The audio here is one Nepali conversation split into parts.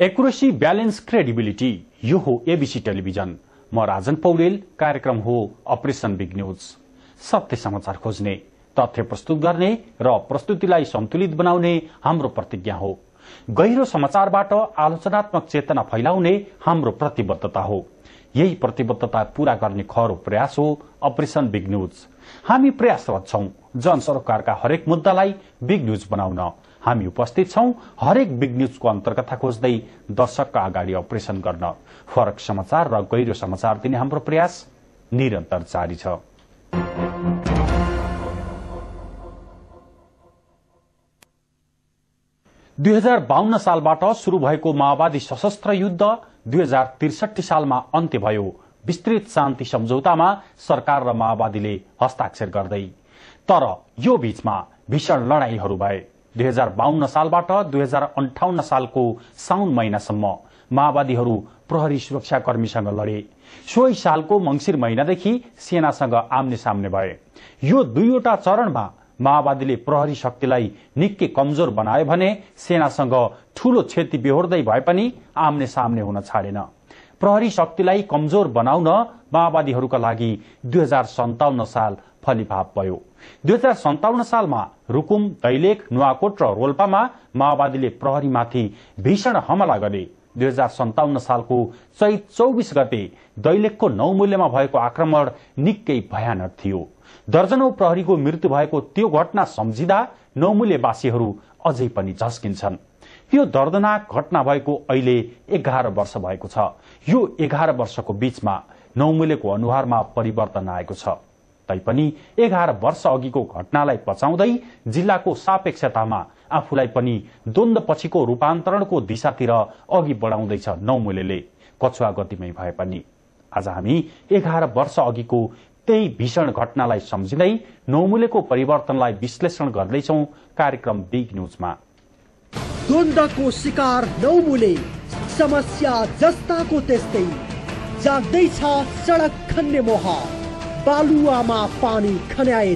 एकुरेसी ब्यालेन्स क्रेडिबिलिटी यो हो एबीसी टेलिभिजन म राजन पौडेल कार्यक्रम हो अपरेशन बिग न्यूज सत्य समाचार खोज्ने तथ्य प्रस्तुत गर्ने र प्रस्तुतिलाई सन्तुलित बनाउने हाम्रो प्रतिज्ञा हो। गहिरो समाचारबाट आलोचनात्मक चेतना फैलाउने हाम्रो प्रतिबद्धता हो। यही प्रतिबद्धता पूरा गर्ने खरो प्रयास हो अपरेशन बिग न्यूज हामी प्रयासरत छौं। जन सरकारका हरेक मुद्दालाई बिग न्यूज बनाउन। हामी उपस्थित छौं। हरेक बिग न्यूजको अन्तर्कथा खोज्दै दर्शकका अगाडि अपरेशन गर्न फरक समाचार र गहिरो समाचार दिने हाम्रो प्रयास निरन्तर जारी छ। दुई हजार बाहन्न सालबाट शुरू भएको माओवादी सशस्त्र युद्ध दुई हजार त्रिसठी सालमा अन्त्य भयो। विस्तृत शान्ति सम्झौतामा सरकार र माओवादीले हस्ताक्षर गर्दै। तर यो बीचमा भीषण लड़ाईहरू भए। दुई हजार बाहन्न सालबाट दुई हजार अन्ठाउन्न सालको साउन महिनासम्म माओवादीहरू प्रहरी सुरक्षाकर्मीसँग लडे। सोही सालको मंगिर महिनादेखि सेनासँग आम्ने सामने भए। यो दुईवटा चरणमा माओवादीले प्रहरी शक्तिलाई निकै कमजोर बनायो भने सेनासँग ठूलो क्षति बेहोर्दै भए पनि आम्ने सामने हुन छाडेन। प्रहरी शक्तिलाई कमजोर बनाउन माओवादीहरूका लागि दुई हजार सन्ताउन्न साल फलिभाव भयो दुई हजार सन्ताउन्न सालमा रूकुम दैलेख नुवाकोट र रोल्पामा माओवादीले प्रहरीमाथि भीषण हमला गरे। दुई हजार सन्ताउन्न सालको चैत चौबिस गते दैलेखको नौ मूल्यमा भएको आक्रमण निकै भयानक थियो। दर्जनौ प्रहरीको मृत्यु भएको त्यो घटना सम्झिँदा नौमूल्यवासीहरू अझै पनि झस्किन्छन्। त्यो दर्दनाक घटना भएको अहिले एघार वर्ष भएको छ। यो एघार वर्षको बीचमा नौमूल्यको अनुहारमा परिवर्तन आएको छ। तैपनि एघार वर्ष अघिको घटनालाई पचाउँदै जिल्लाको सापेक्षतामा आफूलाई पनि द्वन्द्वपछिको रूपान्तरणको दिशातिर अघि बढाउँदैछ नौमूल्यले कछुवा गतिमै भए पनि। आज हामी एघार वर्ष अघिको त्यही भीषण घटनालाई सम्झिँदै नौमूल्यको परिवर्तनलाई विश्लेषण गर्दैछौ कार्यक्रम बिग न्यूजमा। द्वन्द्वको शिकार नौमुले समस्या जस्ताको त्यस्तै। जाग्दैछ सडक खन्ने मोह बालुवामा पानी खन्याए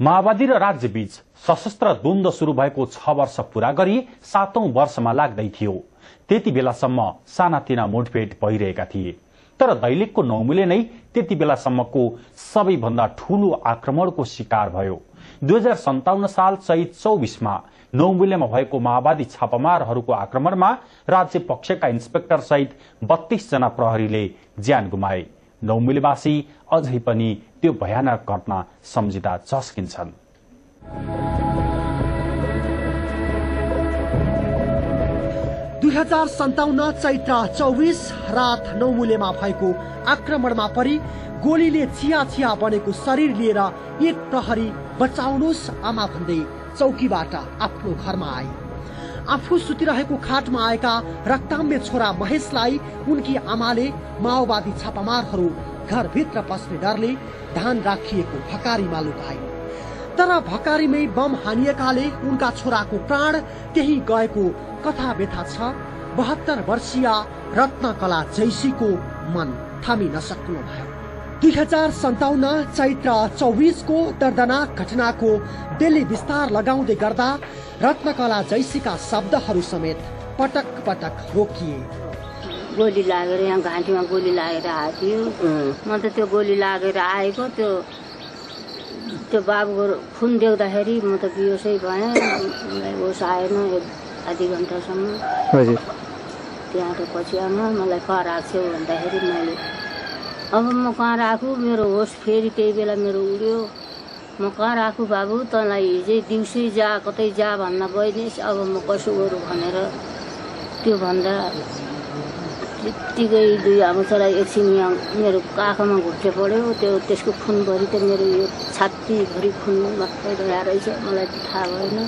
माओवादी र राज्यबीच सशस्त्र द्वन्द शुरू भएको छ वर्ष पूरा गरी सातौं वर्षमा लाग्दै थियो। त्यति बेलासम्म सानातिना मुठभेट भइरहेका थिए। तर दैलेखको नौमुले नै त्यति बेलासम्मको सबैभन्दा ठूलो आक्रमणको शिकार भयो। दुई हजार सन्ताउन्न साल चैत चौबिसमा नौमुल्यमा भएको माओवादी छापामारहरूको आक्रमणमा राज्य पक्षका इन्सपेक्टर सहित बत्तीस जना प्रहरीले ज्यान गुमाए। नौमुलेवासी अझै पनि त्यो भयानक घटना सम्झिँदा झस्किन्छन् दुई हजार सन्ताउन्न चैत्र चौबिस रात नौमुलेमा भएको आक्रमणमा परि गोलीले छिया छिया बनेको शरीर लिएर एक प्रहरी बचाउनुहोस् आमा भन्दै चौकीबाट आफ्नो घरमा आए। आफू सुतिरहेको खाटमा आएका रक्ताम्य छोरा महेशलाई उनकी आमाले माओवादी छापामारहरू घरभित्र पस्ने डरले धान राखिएको भकारीमा लुकाए। तर भकारीमै बम हानिएकाले उनका छोराको प्राण त्यही गएको कथा व्यथा छ। बहत्तर वर्षीय रत्नकला जैसीको मन थामी नसक्नु भयो दुई हजार सन्ताउन्न चैत्र चौबिसको दर्दनाक घटनाको दिल्ली विस्तार लगाउँदै गर्दा रत्नकला जैसीका शब्दहरू समेत पटक पटक रोकिए। गोली लागेर यहाँ घाँटीमा गोली लागेर आएको थियो म त त्यो गोली लागेर आएको त्यो त्यो बाबुको खुन देख्दाखेरि म त बिहोसै भएँ। होस आएन एक आधी घन्टासम्म। त्यहाँ त पछि आमा मलाई कहाँ राख्छौ भन्दाखेरि मैले अब म कहाँ राखु? मेरो होस फेरि त्यही बेला मेरो उड्यो। म कहाँ राखु बाबु? तँलाई हिजै दिउँसै जा कतै जा भन्न बहिनीस् अब म कसो गरौँ भनेर त्यो भन्दा त्यत्तिकै दुई आमाछोलाई एकछिन यहाँ मेरो काखमा घुट्टे पऱ्यो। त्यो त्यसको खुनभरि त मेरो यो छातीभरि खुन मात्रै रहेछ रहेछ। मलाई थाहा भएन।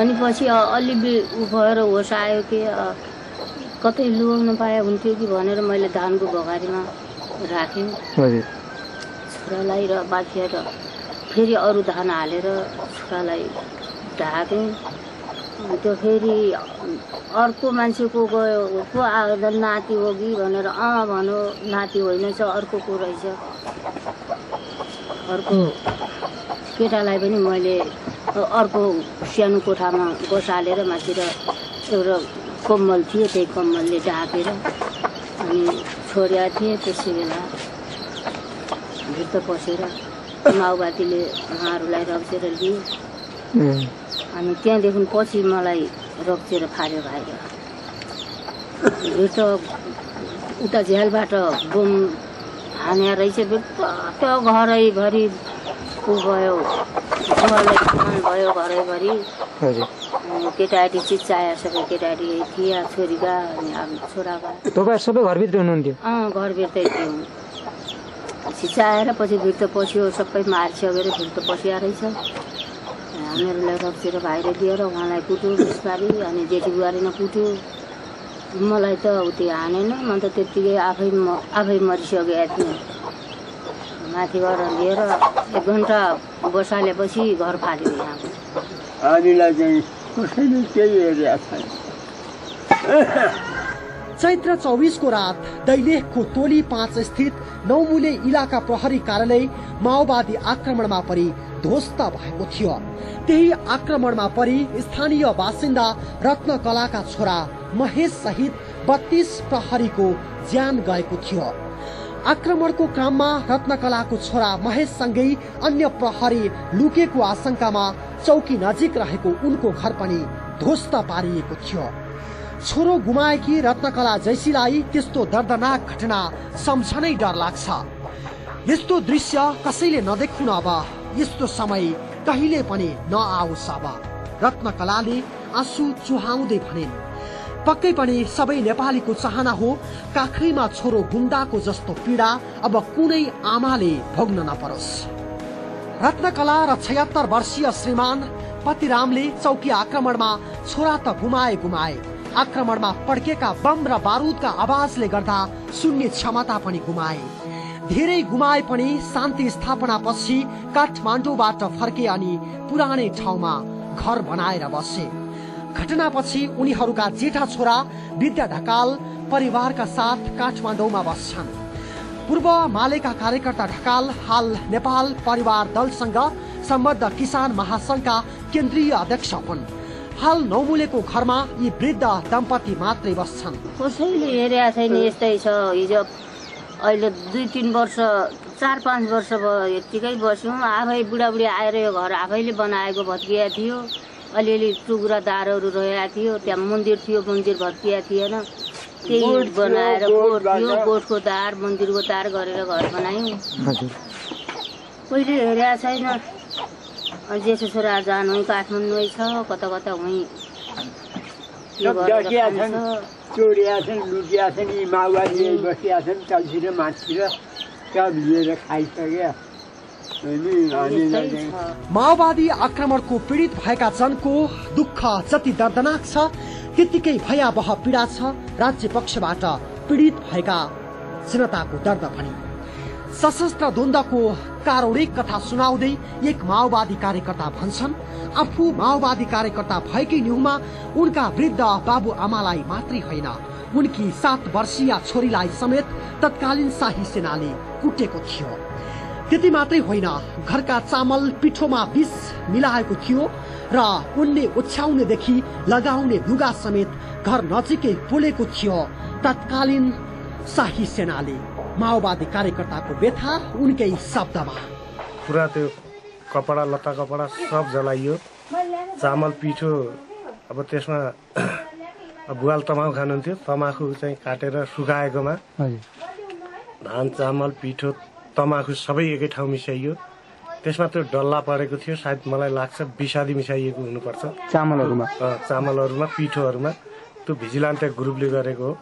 अनि पछि अलि उ भएर होस आयो कि कतै लुगाउन पाए हुन्थ्यो कि भनेर मैले धानको भगारीमा राखेँ छोरालाई र बाँचेर फेरि अरू धान हालेर छोरालाई ढाकेँ त्यो फेरि अर्को मान्छेको गयो को आएर नाति हो कि भनेर अँ भन्यो नाति होइन छ अर्को को रहेछ? अर्को केटालाई पनि मैले अर्को सानो कोठामा बसालेर माथिर एउटा कम्मल थियो त्यही कम्मलले ढाकेर अनि छोडेका थिएँ त्यसै बेला भित्र पसेर माओवादीले उहाँहरूलाई रक्सेर लिए अनि त्यहाँदेखि पछि मलाई रक्सेर फाल्यो बाहिर भित्र उता झ्यालबाट बम हाने रहेछ। त्यो घरैभरि ऊ भयो घरलाई दुकान भयो घरैभरि केटाकेटी चिच्चाया सबै केटाकेटी थिए छोरीका अनि अब छोराका। तपाईँ सबै घरभित्र हुनुहुन्थ्यो? अँ घरभित्रै थियौँ। छिचाएर पछि भित्र पस्यो सबै मारिसकेर भित्र पसिया रहेछ हामीहरूलाई रक्सेर बाहिर दिएर उहाँलाई कुट्यो बिस्तारी अनि जेठी बुहारीमा कुट्यो। मलाई त उति हानेन म त त्यत्तिकै आफै म आफै मरिसकेका थिएँ। माथिबाट लिएर एक घन्टा बसालेपछि घर फाल्यो यहाँको हामीलाई चाहिँ कसैले केही हेरेका छैन। चैत्र चौबिसको रात दैलेखको टोली पाँच स्थित नौमुले इलाका प्रहरी कार्यालय माओवादी आक्रमणमा परि ध्वस्त भएको थियो। त्यही आक्रमणमा परि स्थानीय बासिन्दा रत्न कलाका छोरा महेश सहित बत्तीस प्रहरीको ज्यान गएको थियो। आक्रमणको क्रममा रत्नकलाको छोरा महेशसँगै अन्य प्रहरी लुकेको आशंकामा चौकी नजिक रहेको उनको घर पनि ध्वस्त पारिएको थियो। छोरो गुमाएकी रत्नकला जैसीलाई त्यस्तो दर्दनाक घटना सम्झनै डर लाग्छ। यस्तो दृश्य कसैले नदेखुन अब यस्तो समय कहिले पनि नआओस् अब। रत्नकलाले आँसु चुहाउँदै भनिन् पक्कै पनि सबै नेपालीको चाहना हो काखैमा छोरो गुन्डाको जस्तो पीडा अब कुनै आमाले भोग्न नपरोस्। रत्नकला र छयत्तर वर्षीय श्रीमान पतिरामले चौकी आक्रमणमा छोरा त गुमाए गुमाए आक्रमणमा पड्केका बम र बारुदका आवाजले गर्दा सुन्ने क्षमता पनि गुमाए धेरै गुमाए पनि शान्ति स्थापना पछि काठमाडौँबाट फर्के अनि पुरानै ठाउँमा घर बनाएर बसे। घटनापछि उनीहरूका जेठा छोरा विद्या ढकाल परिवारका साथ काठमाडौँमा बस्छन्। पूर्व मालेका कार्यकर्ता ढकाल हाल नेपाल परिवार दलसँग सम्बद्ध किसान महासंघका केन्द्रीय अध्यक्ष हुन्। हाल नौमुलेको घरमा यी वृद्ध दम्पति मात्रै बस्छन्। कसैले हेरेका छैन यस्तै छ। हिजो अहिले दुई तिन वर्ष चार पाँच वर्ष भयो यत्तिकै बस्यौँ। आफै बुढाबुढी आएर यो घर आफैले बनाएको भत्किया थियो। अलिअलि टुक्रा दारहरू रहेको थियो त्यहाँ मन्दिर थियो मन्दिर भत्किया थिएन। त्यही बनाएर गोठ थियो। गोठको दार मन्दिरको दार गरेर घर बनायौँ। हजुर। कहिले हेरेका छैन। जेठो छोरा जानु काठमाडौँ छ कता कता हुँ छन् चोरिया छन् लुटिया छन् यी माओवादी बसिया छन् तलतिर माथितिर। सब लिएर खाइसक्यो। माओवादी आक्रमणको पीडित भएका जनको दुःख जति दर्दनाक छ त्यत्तिकै भयावह पीडा छ राज्य पक्षबाट पीडित भएका जनताको दर्द पनि सशस्त्र द्वन्द्वको कारुणिक कथा सुनाउँदै एक माओवादी कार्यकर्ता भन्छन् आफू माओवादी कार्यकर्ता भएकै न्युमा उनका वृद्ध बाबु आमालाई मात्रै होइन उनकी सात वर्षीय छोरीलाई समेत तत्कालीन शाही सेनाले कुटेको थियो। त्यति मात्रै होइन। घरका चामल पिठोमा विष मिलाएको थियो र उनले ओछ्याउनेदेखि लगाउने लुगा समेत घर नजिकै पोलेको थियो। तत्कालीन शाही सेनाले माओवादी कार्यकर्ताको व्यथा उनकै शब्दमा। पुरा त्यो कपडा लत्ता कपडा सब जलाइयो। चामल पिठो अब त्यसमा अब बुवाल तमाखु खानुहुन्थ्यो। तमाखु चाहिँ काटेर सुकाएकोमा धान चामल पिठो तमाखु सबै एकै ठाउँ मिसाइयो। त्यसमा त्यो डल्ला परेको थियो सायद मलाई लाग्छ विषादी मिसाइएको हुनुपर्छ। चामलहरूमा? चामलहरूमा पिठोहरूमा। त्यो भिजिलान्टे ग्रुपले गरेको हो।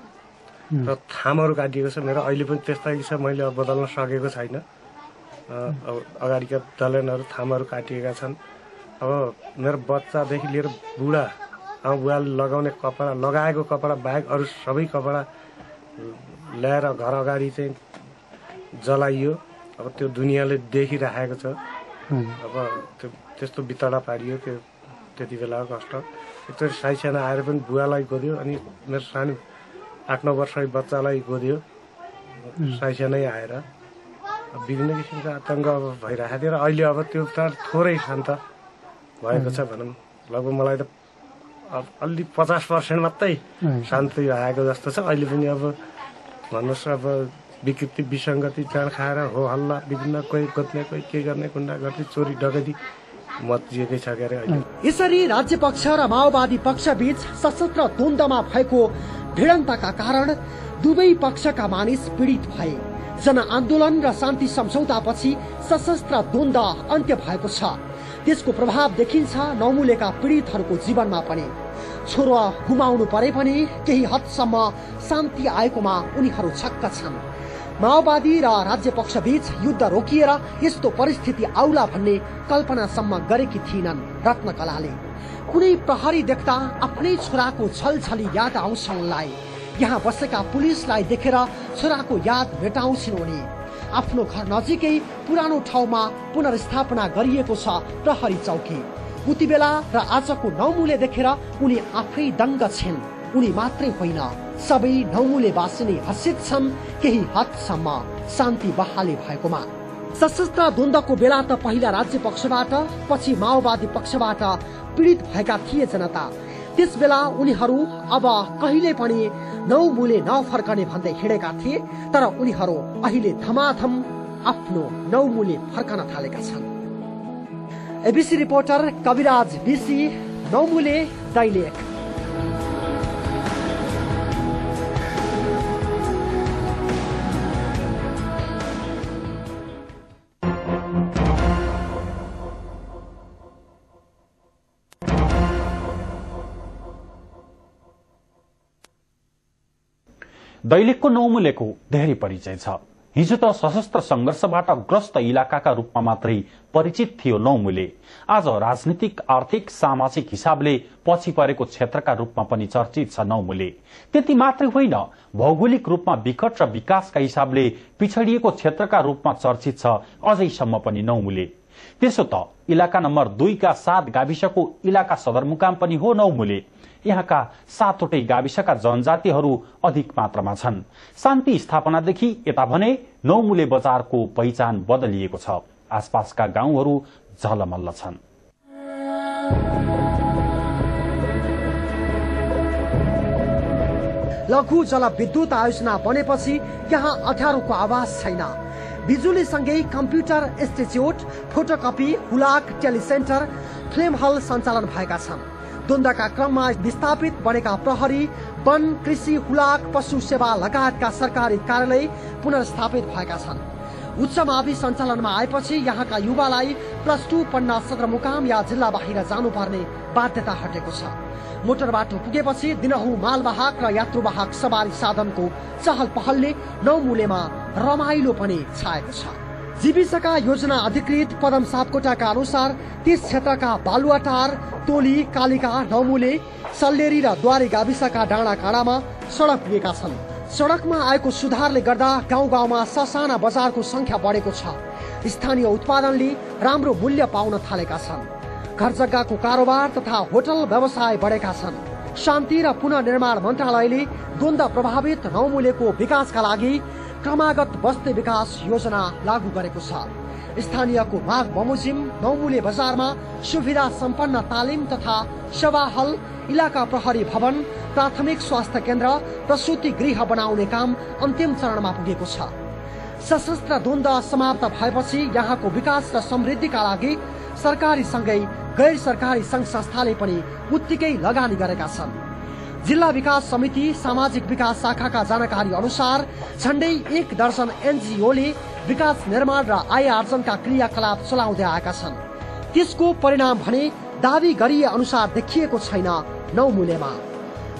र थामहरू काटिएको छ मेरो। अहिले पनि त्यस्तै छ मैले अब बदल्न सकेको छैन। अब अगाडिका दलनहरू थामहरू काटिएका छन्। अब मेरो बच्चादेखि लिएर बुढा आमा बुवाले लगाउने कपडा लगाएको कपडा बाहेक अरू सबै कपडा ल्याएर घर अगाडि चाहिँ जलाइयो। अब त्यो दुनियाँले देखिराखेको छ। अब त्यो त्यस्तो बितडा पारियो त्यो त्यति बेलाको कष्ट। एकचोटि साई सेना आएर पनि बुवालाई गोद्यो अनि मेरो सानो आठ नौ वर्षको बच्चालाई गोद्यो। साई सेनै आएर। विभिन्न किसिमको आतङ्क अब भइरहेको थियो र अहिले अब त्यो त थोरै शान्त भएको छ भनौँ। लगभग मलाई त अब अलि पचास पर्सेन्ट मात्रै शान्ति आएको जस्तो छ। अहिले पनि अब भन्नुहोस् अब विकृति विसङ्गति जाँड खाएर हो हल्ला विभिन्न कोही गोत्ने कोही के गर्ने गुन्डा गर्ने चोरी डकैती यसरी राज्य पक्ष र माओवादी पक्ष बीच सशस्त्र द्वन्द्वमा भएको भिडन्तका कारण दुवै पक्षका मानिस पीडित भए। जनआन्दोलन र शान्ति सम्झौतापछि सशस्त्र द्वन्द्व अन्त्य भएको छ। त्यसको प्रभाव देखिन्छ नौमुलेका पीडितहरूको जीवनमा पनि। छोरो गुमाउनु परे पनि केही हदसम्म शान्ति आएकोमा उनीहरू छक्क छन्। माओवादी र राज्य पक्ष बीच युद्ध रोकिएर यस्तो परिस्थिति आउला भन्ने कल्पनासम्म गरेकी थिइनन् रत्नकलाले। कुनै प्रहरी देख्दा आफ्नै छोराको छलछली याद आउँछ उनलाई यहाँ बसेका पुलिसलाई देखेर छोराको याद मेटाउँछिन् उनी। आफ्नो घर नजिकै पुरानो ठाउँमा पुनर्स्थापना गरिएको छ प्रहरी चौकी। उति बेला र आजको नौमुले देखेर उनी आफै दङ्ग छिन्। उनी मात्रै होइन। सबै नौमुले बासी नै हर्षित छन् केही हदसम्म शान्ति बहाली भएकोमा। सशस्त्र द्वन्द्वको बेला त पहिला राज्य पक्षबाट पछि माओवादी पक्षबाट पीडित भएका थिए जनता। त्यस बेला उनीहरू अब कहिले पनि नौ मूले नफर्कने भन्दै हिँडेका थिए तर उनीहरू अहिले धमाधम आफ्नो नौ मूले फर्कन थालेका छन्। ABC reporter Kabiraj BC Naumule Dailekh. दैलेखको नौमुलेको धेरै परिचय छ। हिजो त सशस्त्र संघर्षबाट ग्रस्त इलाकाका रूपमा मात्रै परिचित थियो नौमुले। आज राजनीतिक आर्थिक सामाजिक हिसाबले पछि परेको क्षेत्रका रूपमा पनि चर्चित छ नौमुले। त्यति मात्रै होइन भौगोलिक रूपमा विकट र विकासका हिसाबले पिछडिएको क्षेत्रका रूपमा चर्चित छ अझैसम्म पनि नौमुले। त्यसो त इलाका नम्बर दुईका सात गाविसको इलाका सदरमुकाम पनि हो नौमुले। यहाँका सातवटै गाविसका जनजातिहरू अधिक मात्रामा छन्। शान्ति स्थापनादेखि यता भने नौमुले बजारको पहिचान बदलिएको छ। आसपासका गाउँहरू झलमल्ल छन्। लघु जलविद्युत आयोजना बनेपछि यहाँ अँध्यारोको आवाज छैन। बिजुलीसँगै कम्प्युटर इन्स्टिच्युट फोटोकपी हुलाक टेलिसेन्टर फिल्म हल सञ्चालन भएका छन्। द्वन्द्वका क्रममा विस्थापित बनेका प्रहरी वन कृषि हुलाक पशु सेवा लगायतका सरकारी कार्यालय पुनर्स्थापित भएका छन्। उच्च मावि सञ्चालनमा आएपछि यहाँका युवालाई प्लस टू पढ्न सदरमुकाम या जिल्ला बाहिर जानुपर्ने बाध्यता हटेको छ। मोटर बाटो पुगेपछि दिनहु मालवाहक र यात्रुवाहक सवारी साधनको चहल पहलले नौमुलेमा रमाइलो पनि छाएको छ। जीविसका योजना अधिकृत पदम सापकोटाका अनुसार त्यस क्षेत्रका बालुवाटार तोली कालिका नौमुले सल्लेरी र द्वारे गाविसका डाँडा काँडामा सड़क पुगेका छन्। सड़कमा आएको सुधारले गर्दा गाउँ गाउँमा ससाना बजारको संख्या बढेको छ। स्थानीय उत्पादनले राम्रो मूल्य पाउन थालेका छन्। घर जग्गाको कारोबार तथा होटल व्यवसाय बढेका छन्। शान्ति र पुनर्निर्माण मन्त्रालयले द्वन्द प्रभावित नौमूल्यको विकासका लागि क्रमागत बस्ती विकास योजना लागू गरेको छ। स्थानीयको माग बमोजिम नौमुले बजारमा सुविधा सम्पन्न तालिम तथा सेवा हल इलाका प्रहरी भवन प्राथमिक स्वास्थ्य केन्द्र प्रसुति गृह बनाउने काम अन्तिम चरणमा पुगेको छ। सशस्त्र द्वन्द समाप्त भएपछि यहाँको विकास र समृद्धिका लागि सरकारी सँगै गैर सरकारी संघ संस्थाले पनि उत्तिकै लगानी गरेका छन्। जिल्ला विकास समिति सामाजिक विकास शाखाका जानकारी अनुसार झण्डै एक दर्जन एनजिओले विकास निर्माण र आय आर्जनका क्रियाकलाप चलाउँदै आएका छन्। त्यसको परिणाम भने दावी गरिए अनुसार देखिएको छैन नौमुलेमा।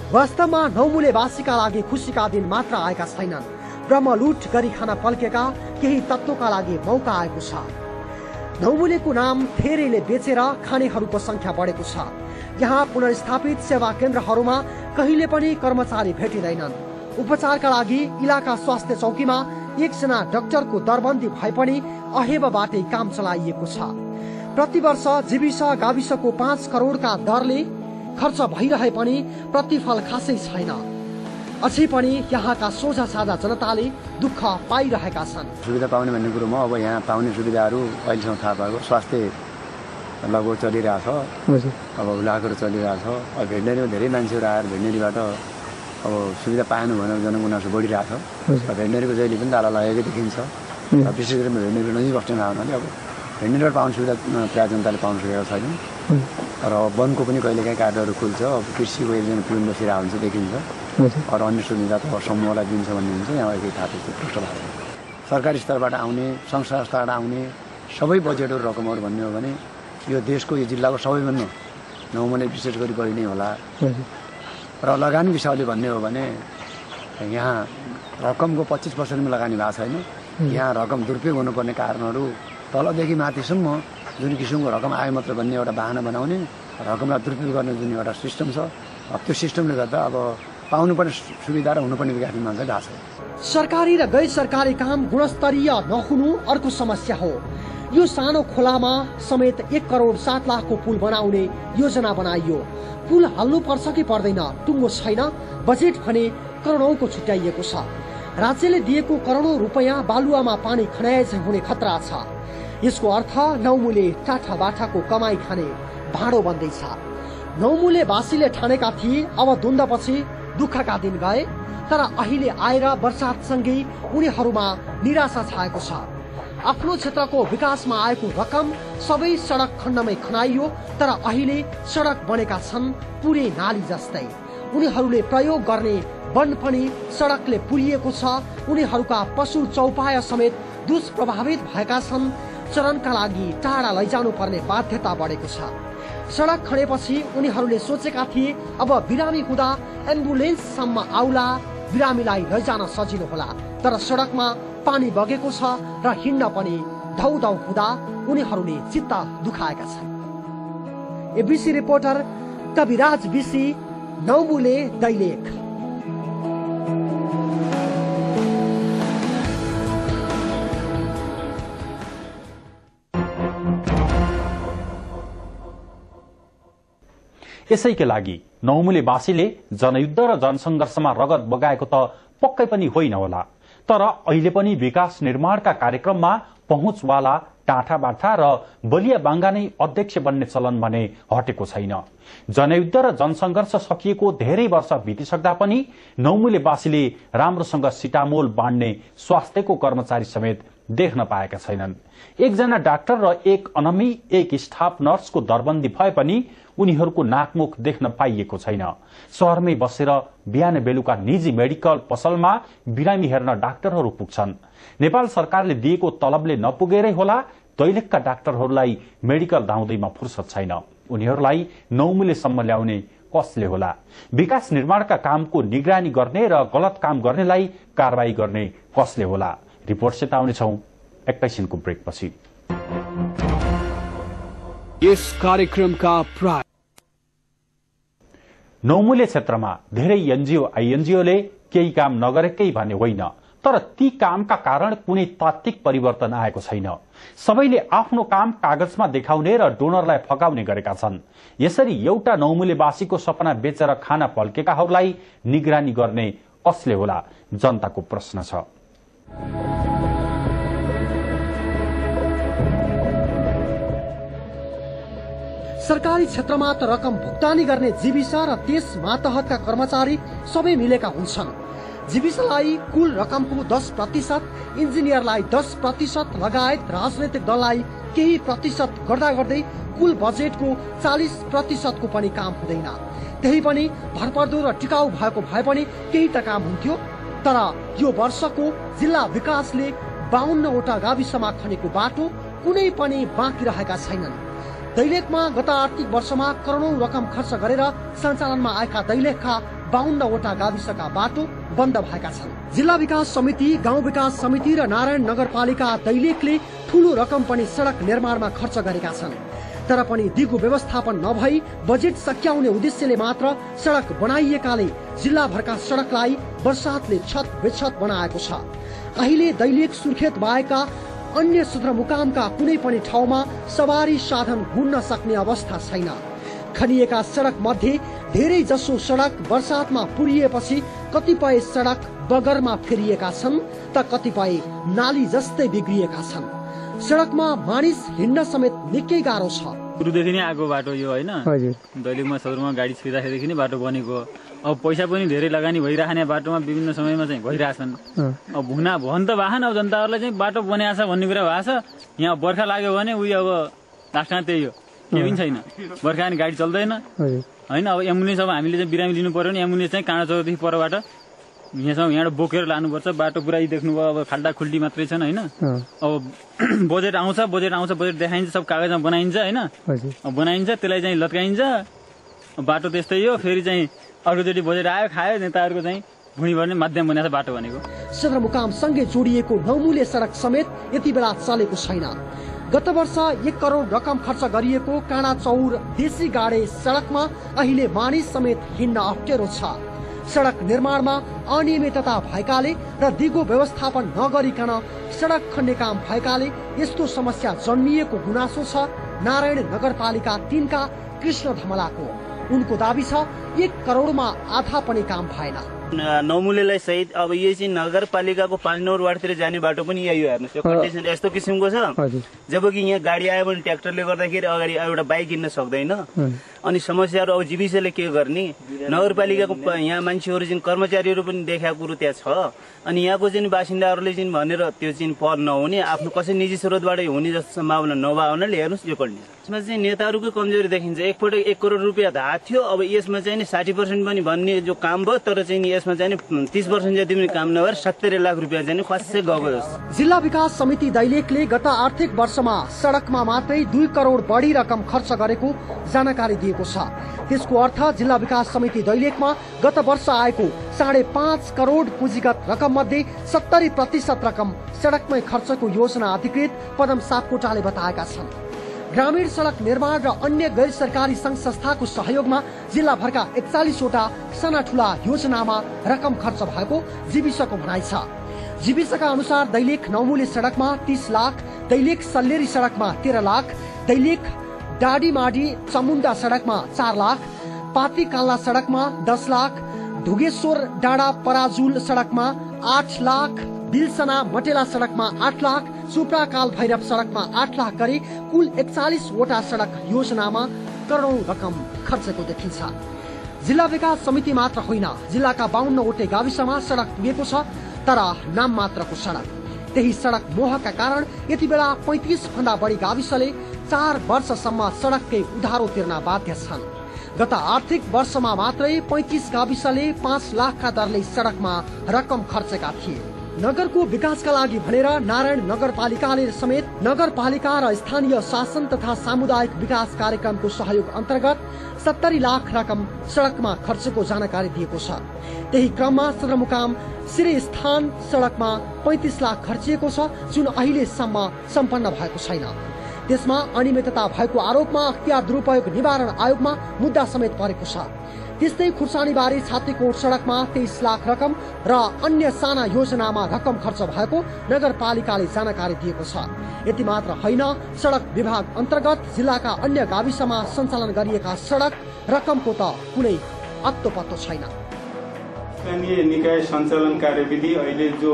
वास्तवमा नौमुलेवासीका लागि खुसीका दिन मात्र आएका छैनन्। ब्रह्मलुट गरी खान पल्केका केही तत्वका लागि मौका आएको छ। नौमुलेको नाम धेरैले बेचेर खानेहरूको संख्या बढेको छ। यहाँ पुनर्स्थापित सेवा केन्द्रहरूमा कहिले पनि कर्मचारी भेटिँदैनन्। उपचारका लागि इलाका स्वास्थ्य चौकीमा एकजना डाक्टरको दरबन्दी भए पनि अहेबबाटै काम चलाइएको छ। प्रतिवर्ष जीविस गाविसको पाँच करोडका दरले खर्च भइरहे पनि प्रतिफल खासै छैन। अझै पनि यहाँका सोझा साझा जनताले दुःख पाइरहेका छन्। सुविधा पाउने भन्ने कुरोमा अब यहाँ पाउने सुविधाहरू अहिलेसम्म थाहा पाएको। स्वास्थ्य लगभग चलिरहेछ हजुर। अब ब्लकहरू चलिरहेछ अब भेटनेरीमा धेरै मान्छेहरू आएर भेटनेरीबाट अब सुविधा पाएन भनेर जनगुनासो बढिरहेछ। अब भेटनेरीको जहिले पनि ताला लागेकै देखिन्छ। विशेष गरी भेटनेरी नजिक बस्ने हुनाले अब भेटनेरीबाट पाउने सुविधा प्रायः जनताले पाउन सकेका छैनन् र वनको पनि कहिलेकाहीँ कार्डहरू खुल्छ। अब कृषिको एकजना पिउन बसिरहेको हुन्छ देखिन्छ। अरू अन्य सुविधा त समूहलाई दिन्छ भन्ने हुन्छ। यहाँ अहिले थाहा त्यस्तो प्रष्ट भएको छैन। सरकारी स्तरबाट आउने सङ्घ संस्थाबाट आउने सबै बजेटहरू रकमहरू भन्ने हो भने यो देशको यो जिल्लाको सबैभन्दा नौमले विशेष गरी बढी नै होला। हजुर र लगानी विषयले भन्ने हो भने यहाँ रकमको पच्चिस पर्सेन्ट लगानी भएको छैन। यहाँ रकम दुरुपयोग हुनुपर्ने कारणहरू तलदेखि माथिसम्म जुन किसिमको रकम आयो मात्र भन्ने एउटा बाहना बनाउने रकमलाई दुरुपयोग गर्ने जुन एउटा सिस्टम छ त्यो सिस्टमले गर्दा अब पाउनुपर्ने सुविधा र हुनुपर्ने विकास निर्माण चाहिँ भएको छ। सरकारी र गैर सरकारी काम गुणस्तरीय नहुनु अर्को समस्या हो। यो सानो खोलामा समेत एक करोड सात लाखको पुल बनाउने योजना बनाइयो। पुल हाल्नु पर्छ कि पर्दैन टुङ्गो छैन। बजेट भने करोडौंको छुट्याइएको छ। राज्यले दिएको करोडौं रुपियाँ बालुवामा पानी खनाए झैं हुने खतरा छ। यसको अर्थ नौमुले टाठा बाठाको कमाई खाने भाँडो बन्दैछ। नौमुले वासीले ठानेका थिए अब द्वन्द्वपछि दुःखका दिन गए तर अहिले आएर वर्षातसँगै उनीहरूमा निराशा छाएको छ। आफ्नो क्षेत्रको विकासमा आएको रकम सबै सडक खण्डमै खनाइयो तर अहिले सडक बनेका छन् पुरै नाली जस्तै। उनीहरूले प्रयोग गर्ने वन पनि सडकले पुरिएको छ। उनीहरूका पशु चौपाया समेत दुष्प्रभावित भएका छन्। चरणका लागि टाढा लैजानु पर्ने बाध्यता बढेको छ। सडक खनेपछि उनीहरूले सोचेका थिए अब बिरामी हुँदा एम्बुलेन्ससम्म आउला बिरामीलाई लैजान सजिलो होला। तर सडकमा पानी बगेको छ र हिँड्न पनि धौधौ हुँदा उनीहरूले चित्त दुखाएका छन्। ABC reporter Kabiraj BC Naumule Dailekh. यसैका लागि नौमुलेवासीले जनयुद्ध र जनसङ्घर्षमा रगत बगाएको त पक्कै पनि होइन होला। तर अहिले पनि विकास निर्माणका कार्यक्रममा पहुँचवाला टाँठा बाठा र बलिया बाङ्गा नै अध्यक्ष बन्ने चलन भने हटेको छैन। जनयुद्ध र जनसङ्घर्ष सकिएको धेरै वर्ष बितिसक्दा पनि नौमुलेवासीले राम्रोसँग सिटामोल बाँड्ने स्वास्थ्यको कर्मचारी समेत देख्न पाएका छैनन्। एकजना डाक्टर र एक अनमी एक स्टाफ नर्सको दरबन्दी भए पनि उनीहरूको नाकमुख देख्न पाइएको छैन। शहरमै बसेर बिहान बेलुका निजी मेडिकल पसलमा बिरामी हेर्न डाक्टरहरू पुग्छन्। नेपाल सरकारले दिएको तलबले नपुगेरै होला दैलेखका डाक्टरहरूलाई मेडिकल धाउँदैमा फुर्सद छैन। उनीहरूलाई नौमुलेसम्म ल्याउने कसले होला? विकास निर्माणका कामको निगरानी गर्ने र गलत काम गर्नेलाई कारवाही गर्ने कसले होला? रिपोर्टसित आउनेछौ एकैछिनको ब्रेकपछि यस कार्यक्रमका प्राय नौमुले क्षेत्रमा धेरै एनजिओ आइएनजिओले केही काम नगरेकै भने होइन तर ती कामका कारण कुनै तात्विक परिवर्तन आएको छैन सबैले आफ्नो काम कागजमा देखाउने र डोनरलाई फकाउने गरेका छन् यसरी एउटा नौमुलेवासीको सपना बेचेर खाना पल्केकाहरूलाई निगरानी गर्ने कसले होला जनताको प्रश्न छ सरकारी क्षेत्रमा त रकम भुक्तानी गर्ने जीविसा र त्यस मातहतका कर्मचारी सबै मिलेका हुन्छन्। जीविसालाई कुल रकमको दस प्रतिशत इन्जिनियरलाई दस प्रतिशत लगायत राजनैतिक दललाई केही प्रतिशत गर्दा गर्दै कुल बजेटको चालिस प्रतिशतको पनि काम हुँदैन। त्यही पनि भरपर्दो र टिकाउ भएको भए पनि केही त काम हुन्थ्यो। तर यो वर्षको जिल्ला विकासले बाहन्नवटा गाविसमा खनेको बाटो कुनै पनि बाँकी रहेका छैनन्। दैलेखमा गत आर्थिक वर्षमा करोडौं रकम खर्च गरेर सञ्चालनमा आएका दैलेखका बाहन्नवटा गाविसका बाटो बन्द भएका छन्। जिल्ला विकास समिति गाउँ विकास समिति र नारायण नगरपालिका दैलेखले ठूलो रकम पनि सड़क निर्माणमा खर्च गरेका छन्। तर पनि दिगो व्यवस्थापन नभई बजेट सच्याउने उद्देश्यले मात्र सड़क बनाइएकाले जिल्लाभरका सड़कलाई वर्षातले छत बेछत बनाएको छ। अहिले दैलेख सुर्खेत बाहेका अन्य सदरमुकामका कुनै पनि ठाउँमा सवारी साधन घुम्न सक्ने अवस्था छैन। खनिएका सडक मध्ये धेरै जसो सडक बर्सातमा पुरिएपछि कतिपय सडक बगरमा फेरिएका छन् त कतिपय नाली जस्तै बिग्रिएका छन्। सडकमा मानिस हिँड्न समेत निकै गाह्रो छ। सुरुदेखि नै आएको बाटो यो होइन। हजुर। दैलेखमा सदरमा गाडी छिर्दाखेरिदेखि नै बाटो बनेको। अब पैसा पनि धेरै लगानी भइराख्ने बाटोमा विभिन्न समयमा चाहिँ भइरहेछन्। अब भुना भन त भएन अब जनताहरूलाई चाहिँ बाटो बनाएको छ भन्ने कुरा भएको छ यहाँ बर्खा लाग्यो भने उयो अब लास्टमा त्यही हो। केही पनि छैन। बर्खा अनि गाडी चल्दैन। होइन अब एम्बुलेन्स अब हामीले चाहिँ बिरामी लिनु पर्यो भने एम्बुलेन्स चाहिँ काँडा चौरदेखि परबाट यहाँसम्म यहाँबाट बोकेर लानुपर्छ बाटो पुरा यी देख्नुभयो अब खाल्टा खुल्टी मात्रै छन् होइन? अब बजेट आउँछ बजेट आउँछ बजेट देखाइन्छ सब कागजमा बनाइन्छ होइन? बनाइन्छ त्यसलाई चाहिँ लत्काइन्छ बाटो त्यस्तै हो फेरि चाहिँ अर्कोचोटि बजेट आयो खायो नेताहरूको चाहिँ भुइँ भर्ने माध्यम बनाएको छ बाटो भनेको। सदरमुकामसँगै जोडिएको नौमुले सडक समेत यति बेला चलेको छैन। गत वर्ष एक करोड रकम खर्च गरिएको काँडा चौर देशी गाडे सडकमा अहिले मानिस समेत हिँड्न अप्ठ्यारो छ। सडक निर्माणमा अनियमितता भएकाले र दिगो व्यवस्थापन नगरिकन सडक खन्ने काम भएकाले यस्तो समस्या जन्मिएको गुनासो छ नारायण नगरपालिका तीनका कृष्ण धमलाको। उनको दावी छ एक करोडमा आधा पनि काम भएन। नौमुलेलाई सहित अब यो चाहिँ नगरपालिकाको पाँच नम्बर वार्डतिर जाने बाटो पनि यही हो हेर्नुहोस्। यो कन्डिसन यस्तो किसिमको छ। हजुर। जबकि यहाँ गाडी आयो भने ट्र्याक्टरले गर्दाखेरि अगाडि एउटा बाइक हिँड्न सक्दैन। अनि समस्याहरू अब जीविसले के गर्ने? नगरपालिकाको यहाँ मान्छेहरू चाहिँ कर्मचारीहरू पनि देखाएको कुरो त्यहाँ छ। अनि यहाँको चाहिँ बासिन्दाहरूले चाहिँ भनेर त्यो चाहिँ पहल नहुने आफ्नो कसै निजी स्रोतबाट हुने जस्तो सम्भावना नभए हुनाले हेर्नुहोस् यो कन्डिसन यसमा चाहिँ नेताहरूकै कमजोरी देखिन्छ। एकपल्ट एक करोड रुपियाँ धाएको थियो। अब यसमा चाहिँ नि साठी पर्सेन्ट पनि भन्ने जो काम भयो तर चाहिँ यसमा चाहिँ तिस पर्सेन्ट जति पनि काम नभएर सत्तरी लाख रुपियाँ चाहिँ खस्सै गएको जस्तो। जिल्ला विकास समिति दैलेखले गत आर्थिक वर्षमा सडकमा मात्रै दुई करोड बढी रकम खर्च गरेको जानकारी दिएको छ। त्यसको अर्थ जिल्ला विकास समिति दैलेखमा गत वर्ष आएको साढे पाँच करोड पुँजीगत रकम मध्ये सत्तरी प्रतिशत रकम सडकमै खर्चको योजना अधिकृत पदम सापकोटाले बताएका छन्। ग्रामीण सडक निर्माण र अन्य गैर सरकारी संघ संस्थाको सहयोगमा जिल्लाभरका एकचालिसवटा साना ठुला योजनामा रकम खर्च भएको जीविसको भनाइ छ। जीविसका अनुसार दैलेख नौमुले सडकमा तीस लाख दैलेख सल्लेरी सडकमा तेह्र लाख दैलेख डाडीमाडी चमुन्डा सडकमा चार लाख पाती काल्ला सडकमा दस लाख ढुगेश्वर डाँडा पराजुल सडकमा आठ लाख बिलसना मटेला सडकमा आठ लाख सुप्रा काल भैरव सडकमा आठ लाख गरी कुल एकचालिसवटा सडक योजनामा करोडौं रकम खर्चको देखिन्छ। जिल्ला विकास समिति मात्र होइन जिल्लाका बाहन्नवटै गाविसमा सडक पुगेको छ तर नाम मात्रको सडक। त्यही सडक मोहका कारण यति बेला पैंतिस भन्दा बढी गाविसले चार वर्षसम्म सडककै उधारो तिर्न बाध्य छन्। गत आर्थिक वर्षमा मात्रै पैंतिस गाविसले पाँच लाखका दरले सडकमा रकम खर्चेका थिए। नगरको विकासका लागि भनेर नारायण नगरपालिकाले समेत नगरपालिका र स्थानीय शासन तथा सामुदायिक विकास कार्यक्रमको सहयोग अन्तर्गत सत्तरी लाख रकम सडकमा खर्चको जानकारी दिएको छ। त्यही क्रममा सदरमुकाम सिरे स्थान सडकमा पैंतिस लाख खर्चिएको छ जुन अहिलेसम्म सम्पन्न भएको छैन। त्यसमा अनियमितता भएको आरोपमा अख्तियार दुरूपयोग निवारण आयोगमा मुद्दा समेत परेको छ। त्यस्तै खुर्सानीबारी छातीकोट सडकमा तेइस लाख रकम र अन्य साना योजनामा रकम खर्च भएको नगरपालिकाले जानकारी दिएको छ। यति मात्र होइन सडक विभाग अन्तर्गत जिल्लाका अन्य गाविसमा सञ्चालन गरिएका सडक रकमको त कुनै अत्तो पत्तो छैन। स्थानीय निकाय सञ्चालन कार्यविधि अहिले जो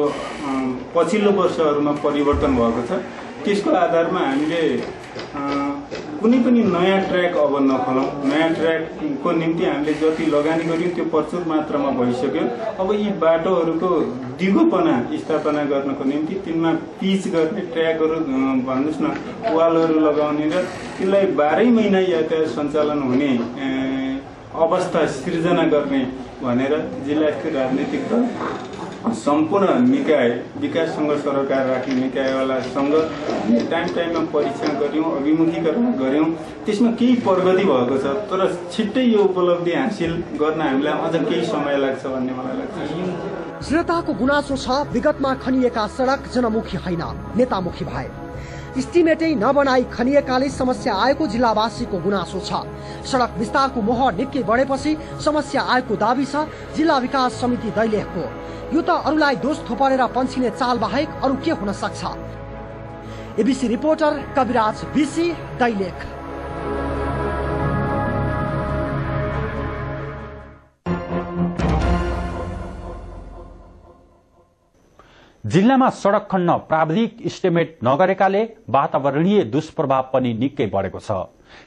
पछिल्लो वर्षहरूमा परिवर्तन भएको छ त्यसको आधारमा हामीले कुनै पनि नयाँ ट्र्याक अब नखोलौँ। नयाँ ट्र्याकको निम्ति हामीले जति लगानी गर्यौँ त्यो प्रचुर मात्रामा भइसक्यो। अब यी बाटोहरूको दिगोपना स्थापना गर्नको निम्ति तिनमा पिच गर्ने ट्र्याकहरू भन्नुहोस् न वालहरू लगाउने र त्यसलाई बाह्रै महिना यातायात सञ्चालन हुने अवस्था सिर्जना गर्ने भनेर जिल्ला स्तरीय राजनीतिक दल सम्पूर्ण निकाय विकाससँग सरोकार राख्ने निकायवालासँग टाइम टाइममा परीक्षण गऱ्यौँ अभिमुखीकरण गऱ्यौँ। त्यसमा केही प्रगति भएको छ तर छिट्टै यो उपलब्धि हासिल गर्न हामीलाई अझ केही समय लाग्छ भन्ने मलाई लाग्छ। जनताको गुनासो छ विगतमा खनिएका सडक जनमुखी होइन नेतामुखी भए। इस्टिमेटै नबनाई खनिएकाले समस्या आएको जिल्लावासीको गुनासो छ। सडक विस्तारको मोह निकै बढेपछि समस्या आएको दावी छ जिल्ला विकास समिति दैलेखको। यो त अरूलाई दोष थोपरेर पन्छिने चाल बाहेक अरू के हुन सक्छ? ABC reporter Kabiraj BC Dailekh. जिल्लामा सड़क खन्न प्राविधिक इस्टिमेट नगरेकाले वातावरणीय दुष्प्रभाव पनि निकै बढ़ेको छ।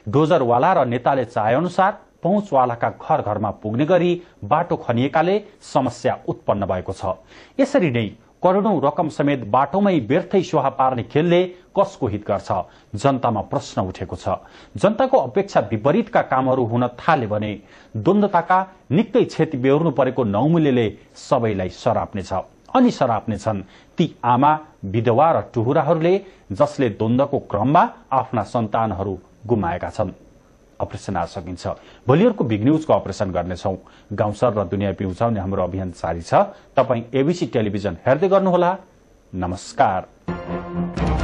डोजरवाला र नेताले चाहे अनुसार पहुँचवालाका घर घरमा पुग्ने गरी बाटो खनिएकाले समस्या उत्पन्न भएको छ। यसरी नै करोड़ौं रकम समेत बाटोमै व्यर्थै सुहा पार्ने खेलले कसको हित गर्छ? जनतामा प्रश्न उठेको छ। जनताको अपेक्षा विपरीतका कामहरू हुन थाले भने द्वन्दताका निकै क्षति बेहोर्नु परेको नौमूल्यले सबैलाई सराप्नेछ। अनि सराप्नेछन् ती आमा विधवा र टुहुराहरूले जसले द्वन्दको क्रममा आफ्ना सन्तानहरू गुमाएका छन्। अपरेसन आज सकिन्छ। भोलि अर्को बिग न्यूजको अपरेसन गर्नेछौ। गाउँसर र दुनियाँ पिउचाउने हाम्रो अभियान जारी छ। तपाईँ एबिसी टेलिभिजन हेर्दै गर्नुहोला। नमस्कार।